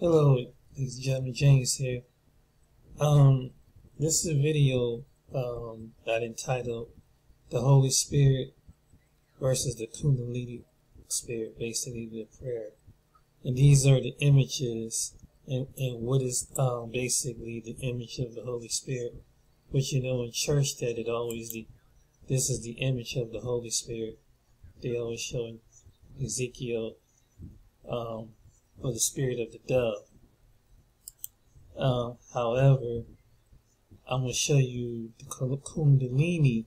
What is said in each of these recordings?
Hello, it's Jeremy James here. Um, this is a video um, that entitled "The Holy Spirit versus the Kundalini Spirit," basically the prayer. And these are the images, and, and what is um, basically the image of the Holy Spirit. Which you know in church that it always the this is the image of the Holy Spirit. They always show Ezekiel um, or the spirit of the dove. Uh, however, I'm going to show you the Kundalini,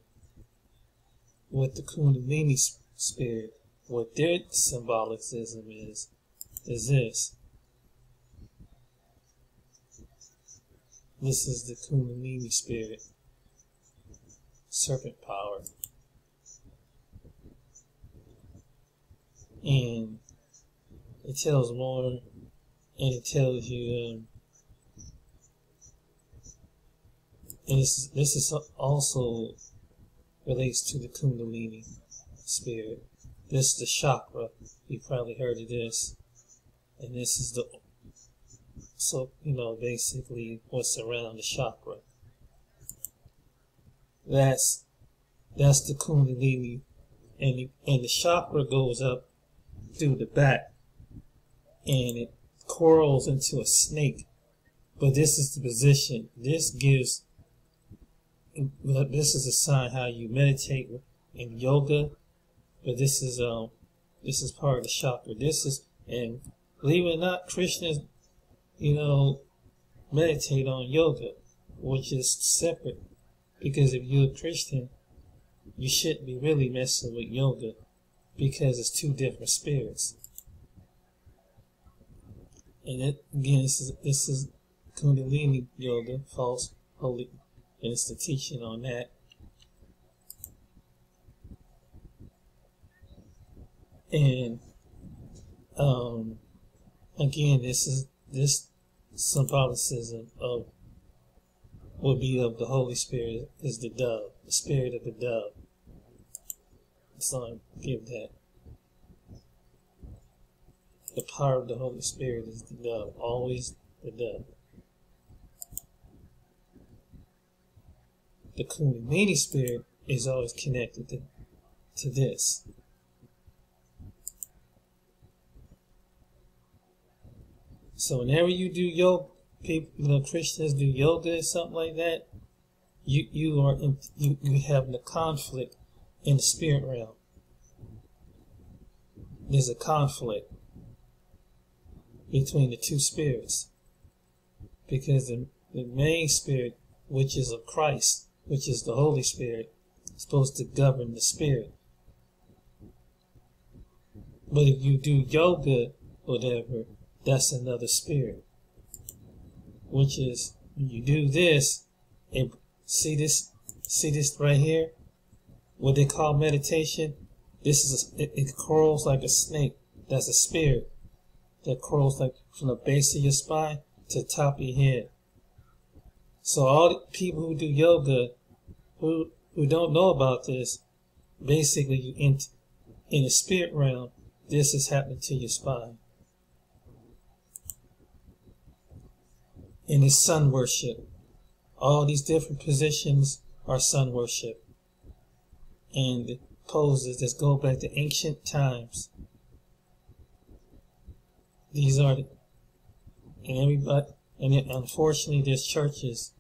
what the Kundalini spirit, what their symbolicism is, is this. This is the Kundalini spirit, serpent power. And it tells more, and it tells you, um, and this, this is also relates to the Kundalini spirit. This is the chakra. You probably heard of this. And this is the, so, you know, basically what's around the chakra. That's, that's the Kundalini. And, the, and the chakra goes up through the back and it coils into a snake. But this is the position. This gives, this is a sign how you meditate in yoga. But this is, um, this is part of the chakra. This is, and believe it or not, Christians, you know, meditate on yoga, which is separate. Because if you're a Christian, you shouldn't be really messing with yoga because it's two different spirits. And it, again, this is this is Kundalini Yoga, false holy, and it's the teaching on that. And um, again, this is this symbolicism of would be of the Holy Spirit is the dove, the spirit of the dove. So I give that. The power of the Holy Spirit is the dove, always the dove. The Kundalini spirit is always connected to, to this. So whenever you do yoga, people, you know, Christians do yoga or something like that, you you are in, you you have the conflict in the spirit realm. There's a conflict between the two spirits. Because the, the main spirit, which is of Christ, which is the Holy Spirit, is supposed to govern the spirit. But if you do yoga, whatever, that's another spirit. Which is, when you do this, and see this, see this right here? What they call meditation? This is, a, it, it curls like a snake. That's a spirit that curls like from the base of your spine to top of your head. So all the people who do yoga, who who don't know about this, basically you in in the spirit realm, this is happening to your spine. And it's sun worship. All these different positions are sun worship. And poses that go back to ancient times these are, and everybody, and it, unfortunately, there's churches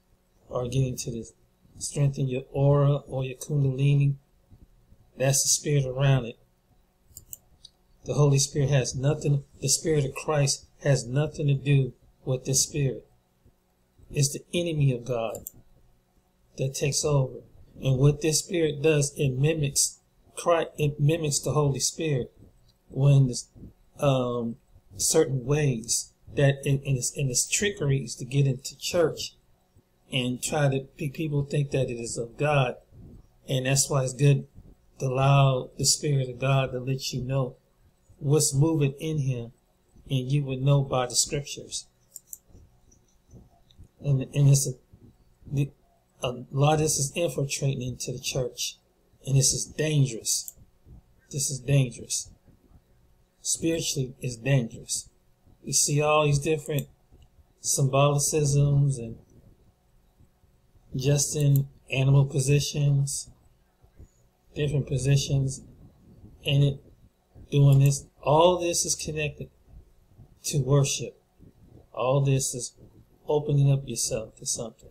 are getting to this. Strengthen your aura or your kundalini. That's the spirit around it. The Holy Spirit has nothing, the Spirit of Christ has nothing to do with this spirit. It's the enemy of God that takes over. And what this spirit does, it mimics Christ, it mimics the Holy Spirit. When this, um, certain ways that in, in, its, in its trickeries to get into church and try to people think that it is of God. And that's why it's good to allow the Spirit of God to let you know what's moving in Him, and you would know by the scriptures. And, and it's a, a lot of this is infiltrating into the church, and this is dangerous. This is dangerous spiritually is dangerous. you see all these different symbolicisms and just in animal positions, different positions, and it doing this. All this is connected to worship. All this is opening up yourself to something,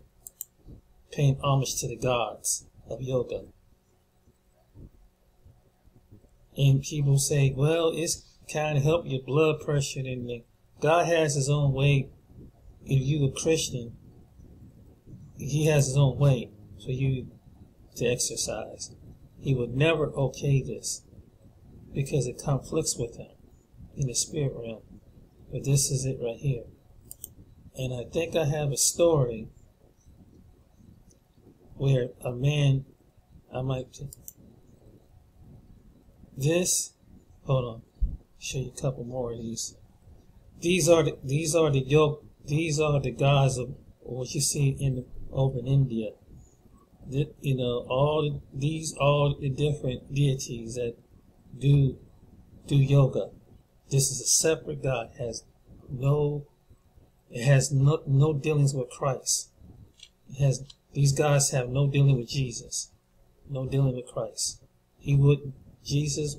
paying homage to the gods of yoga. And people say, well, it's kind of help your blood pressure and everything. God has his own way. If you're a Christian, he has his own way for you to exercise. He would never okay this because it conflicts with him in the spirit realm. But this is it right here. And I think I have a story where a man, I might, this, hold on, show you a couple more of these. These are the, these are the yoke, these are the gods of what you see in in India. The, you know, all the, these all the different deities that do do yoga. This is a separate God. Has no it has no no dealings with Christ. It has these guys have no dealing with Jesus, no dealing with Christ. He would Jesus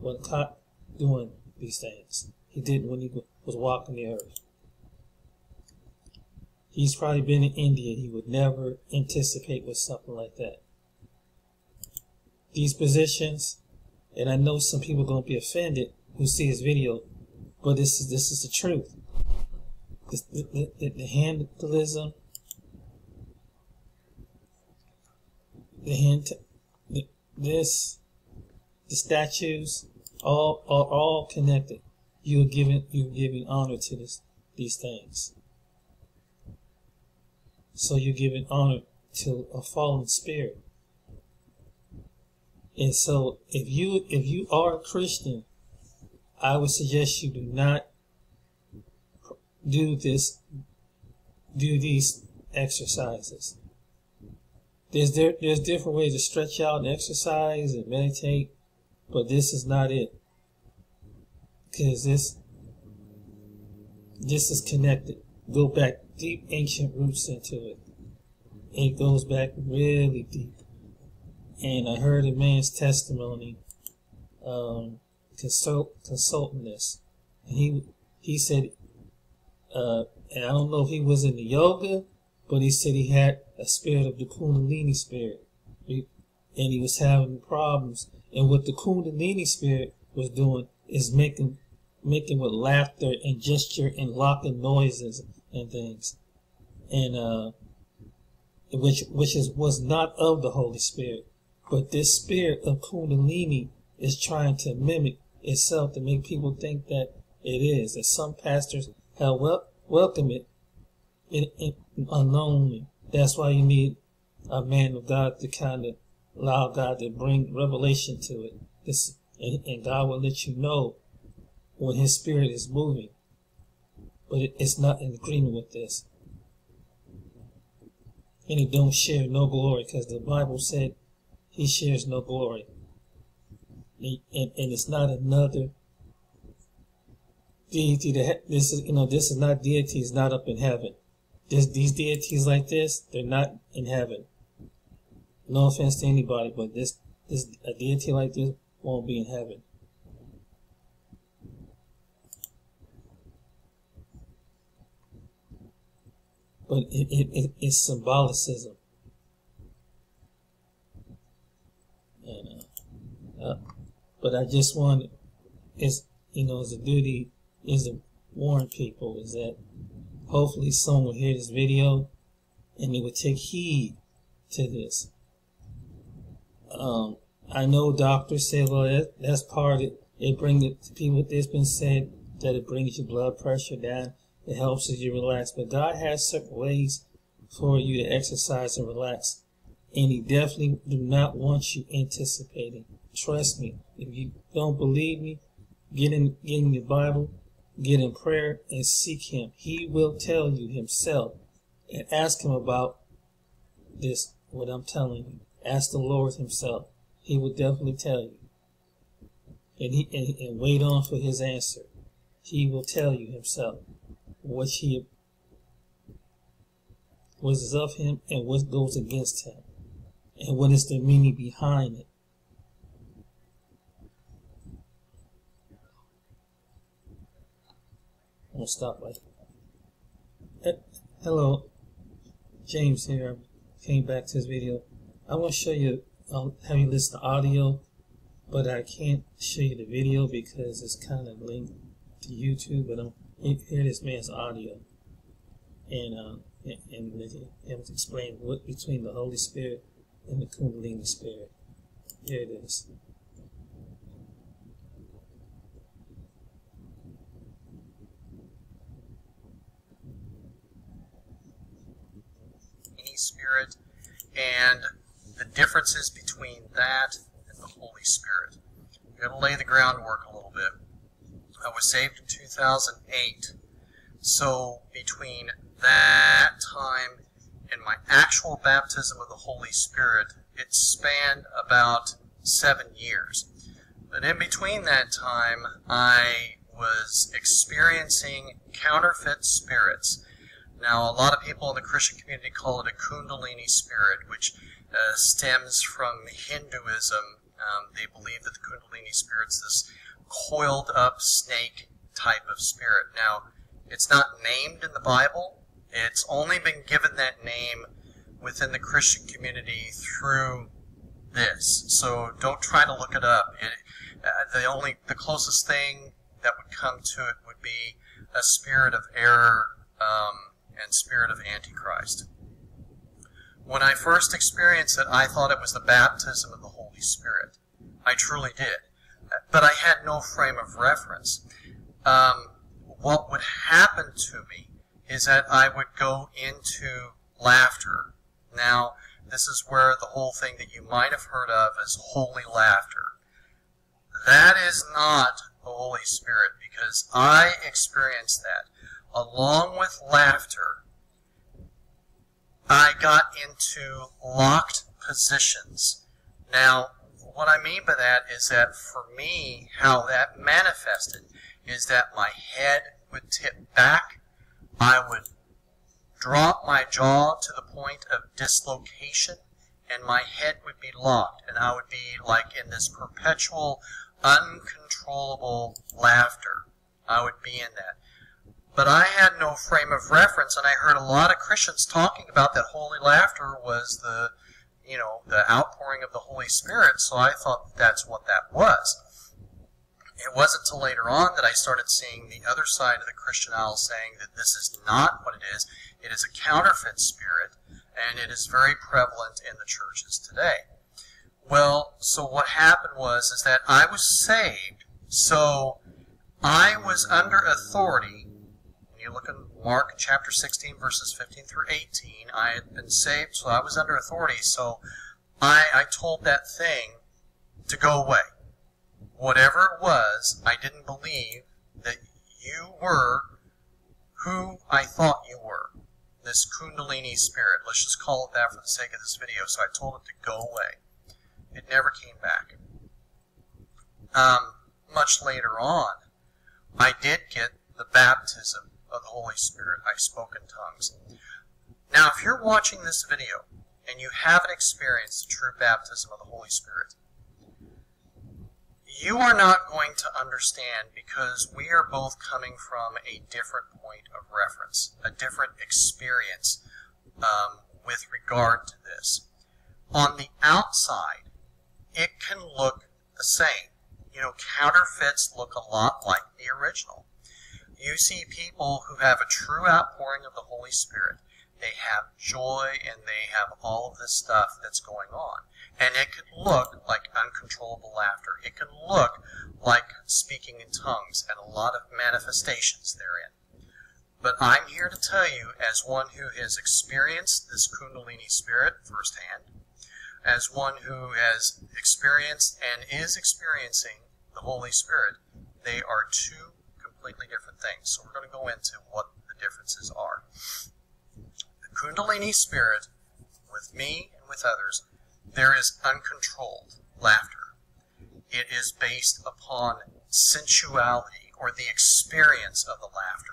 was caught doing these things. He did when he was walking the earth. He's probably been in India. He would never anticipate with something like that. These positions, and I know some people are going to be offended who see this video, but this is this is the truth. The, the, the handalism, the hand, the, this, the statues, all are all connected. You are giving you are giving honor to this these things. So you're giving honor to a fallen spirit. And so if you if you are a Christian, I would suggest you do not do this do these exercises. There's there, there's different ways to stretch out and exercise and meditate, but this is not it. Because this this is connected. Go back deep ancient roots into it. It goes back really deep. And I heard a man's testimony, um, consult, consulting this. And he, he said, uh, and I don't know if he was in the yoga, but he said he had a spirit of the Kundalini spirit. and he was having problems. And what the Kundalini spirit was doing is making, making with laughter and gesture and locking noises and things, and uh, which which is was not of the Holy Spirit, but this spirit of Kundalini is trying to mimic itself to make people think that it is. That some pastors have wel- welcome it, it, it unknowingly. That's why you need a man of God to kind of allow God to bring revelation to it. This, and, and God will let you know when His Spirit is moving but it, it's not in agreement with this. And he don't share no glory because the Bible said he shares no glory. And, and, and it's not another deity that this is you know this is not deity is not up in heaven. This these deities like this they're not in heaven. No offense to anybody, but this this a deity like this won't be in heaven. but it, it, it, it's symbolicism. And, uh, uh, but I just want, it's, you know, as a duty is to warn people is that hopefully someone will hear this video and they will take heed to this. Um, I know doctors say, well, that, that's part of it. They bring it to people. It's been said that it brings your blood pressure down. It helps as you relax. But God has certain ways for you to exercise and relax. And He definitely do not want you anticipating. Trust me. If you don't believe me, get in, get in your Bible, get in prayer, and seek Him. He will tell you Himself. And ask Him about this, what I'm telling you. Ask the Lord Himself. He will definitely tell you. And, he, and, and wait on for His answer. he will tell you himself what he what is of him and what goes against him and what is the meaning behind it. I'm gonna stop right. Hello, James here. Came back to this video. I want to show you. I'll have you listen to audio, but I can't show you the video because it's kind of linked to YouTube. But I'm here. This man's audio, and uh, and, let him explain what between the Holy Spirit and the Kundalini Spirit. Here it is. Spirit and the differences between that and the Holy Spirit. I'm going to lay the groundwork a little bit. I was saved in 2008, so between that time and my actual baptism of the Holy Spirit, it spanned about seven years. But in between that time, I was experiencing counterfeit spirits. Now, a lot of people in the Christian community call it a Kundalini spirit, which uh, stems from Hinduism. Um, they believe that the Kundalini spirit's this coiled up snake type of spirit. Now, it's not named in the Bible. It's only been given that name within the Christian community through this. So don't try to look it up. It, uh, the only, the closest thing that would come to it would be a spirit of error um, and spirit of Antichrist. When I first experienced it, I thought it was the baptism of the Holy Spirit. I truly did. But I had no frame of reference. Um, what would happen to me is that I would go into laughter. Now, this is where the whole thing that you might have heard of as holy laughter. That is not the Holy Spirit because I experienced that. Along with laughter, I got into locked positions. Now, what I mean by that is that for me, how that manifested is that my head would tip back, I would drop my jaw to the point of dislocation, and my head would be locked, and I would be like in this perpetual, uncontrollable laughter. I would be in that. But I had no frame of reference, and I heard a lot of Christians talking about that holy laughter was the, you know, the outpouring of the Holy Spirit, so I thought that's what that was. It wasn't until later on that I started seeing the other side of the Christian aisle saying that this is not what it is. It is a counterfeit spirit, and it is very prevalent in the churches today. Well, so what happened was is that I was saved, so I was under authority. You look in Mark chapter 16, verses 15 through 18, I had been saved, so I was under authority. So I, I told that thing to go away whatever it was, I didn't believe that you were who I thought you were. This Kundalini spirit. Let's just call it that for the sake of this video. So I told it to go away. It never came back. Um, much later on, I did get the baptism of the Holy Spirit. I spoke in tongues. Now, if you're watching this video and you haven't experienced the true baptism of the Holy Spirit, you are not going to understand because we are both coming from a different point of reference, a different experience um, with regard to this. On the outside, it can look the same. You know, counterfeits look a lot like the original. You see people who have a true outpouring of the Holy Spirit. They have joy and they have all of this stuff that's going on. And it can look like uncontrollable laughter. It can look like speaking in tongues and a lot of manifestations therein. But I'm here to tell you, as one who has experienced this Kundalini spirit firsthand, as one who has experienced and is experiencing the Holy Spirit, they are two completely different things. So we're going to go into what the differences are. The Kundalini spirit, with me and with others, there is uncontrolled laughter. It is based upon sensuality or the experience of the laughter.